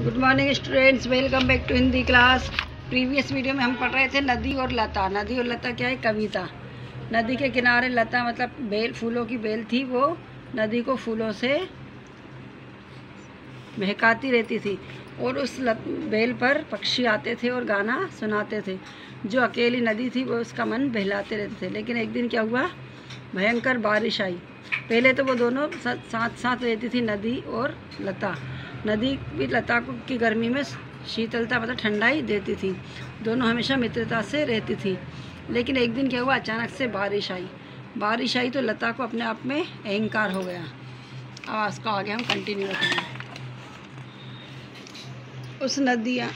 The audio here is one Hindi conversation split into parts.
Good morning students welcome back to Hindi class previous video में हम पढ़ रहे थे नदी और लता। नदी और लता क्या है? कविता। नदी के किनारे लता मतलब बेल फूलों की बेल थी वो। नदी को फूलों से महकाती रहती थी और उस लत, बेल पर पक्षी आते थे और गाना सुनाते थे। जो अकेली नदी थी वो उसका मन बहलाते रहते थे। लेकिन एक दिन क्या हुआ? भयंकर बारिश आई। पहले तो वो दोनों साथ साथ रहती थी नदी और लता। नदी भी लता को की गर्मी में शीतलता मतलब ठंडाई देती थी। दोनों हमेशा मित्रता से रहती थी। लेकिन एक दिन क्या हुआ, अचानक से बारिश आई। बारिश आई तो लता को अपने आप में अहंकार हो गया। अब उसको आगे हम कंटिन्यू रखेंगे। उस नदिया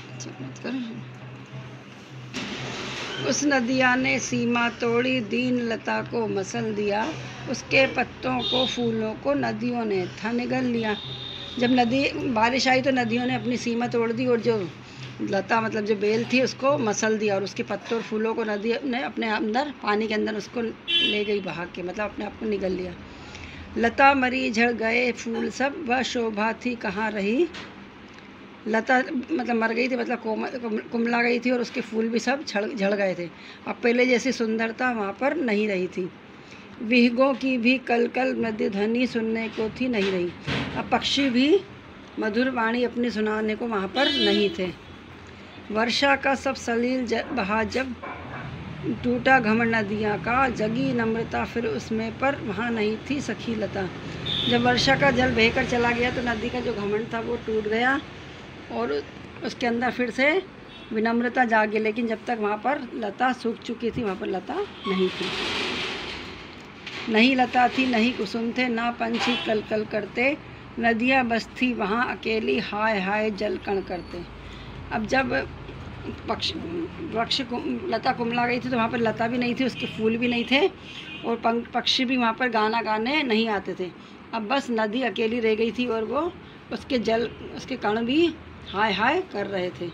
उस नदिया ने सीमा तोड़ी, दीन लता को मसल दिया। उसके पत्तों को, फूलों को नदियों ने था निगल लिया। जब नदी, बारिश आई तो नदियों ने अपनी सीमा तोड़ दी और जो लता मतलब जो बेल थी उसको मसल दिया और उसके पत्तों और फूलों को नदी ने अपने अंदर, पानी के अंदर उसको ले गई बहा के मतलब अपने आप को निगल लिया। लता मरी, झड़ गए, फूल सब, वह शोभा थी, कहाँ रही? लता मतलब मर गई थी मतलब कोम, कुमला गई थी और उसके फूल भी सब झड़ झड़ गए थे। अब पहले जैसी सुंदरता वहाँ पर नहीं रही थी। विहगों की भी कल कल मध्य ध्वनि सुनने को थी नहीं रही। अब पक्षी भी मधुर वाणी अपनी सुनाने को वहाँ पर नहीं थे। वर्षा का सब सलील बहा जब टूटा घमंड नदियाँ का, जगी नम्रता फिर उसमें पर वहाँ नहीं थी सखी लता जब वर्षा का जल बहकर चला गया तो नदी का जो घमंड था वो टूट गया और उसके अंदर फिर से विनम्रता जागी, लेकिन जब तक वहाँ पर लता सूख चुकी थी, वहाँ पर लता नहीं थी। नहीं लता थी नहीं कुसुम थे, ना पंछी कल कल करते। नदियाँ बस थी वहाँ अकेली हाय हाय जल कण करते। अब जब पक्ष, वृक्ष लता कुमला गई थी तो वहाँ पर लता भी नहीं थी, उसके फूल भी नहीं थे। और पक्षी भी वहाँ पर गाना गाने नहीं आते थे। अब बस नदी अकेली रह गई थी और वो उसके जल, उसके कण भी हाय हाय कर रहे थे।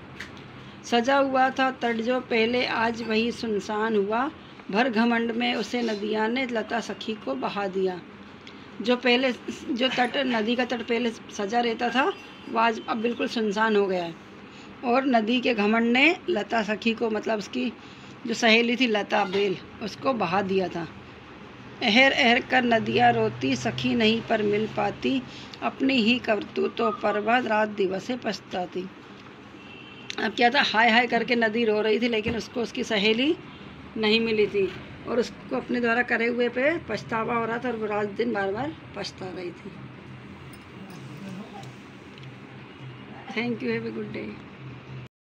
सजा हुआ था तट जो पहले आज वही सुनसान हुआ। भर घमंड में उसे नदिया ने लता सखी को बहा दिया। जो पहले, जो तट, नदी का तट पहले सजा रहता था, वो आज अब बिल्कुल सुनसान हो गया है। और नदी के घमंड ने लता सखी को मतलब उसकी जो सहेली थी लता बेल, उसको बहा दिया था। अहर अहर कर नदियाँ रोती, सखी नहीं पर मिल पाती। अपनी ही करतूतों पर वह रात दिवस पछताती। अब क्या था? हाय हाय करके नदी रो रही थी, लेकिन उसको उसकी सहेली नहीं मिली थी और उसको अपने द्वारा करे हुए पे पछतावा हो रहा था और वो रात दिन बार बार पछता रही थी। Thank you have a good day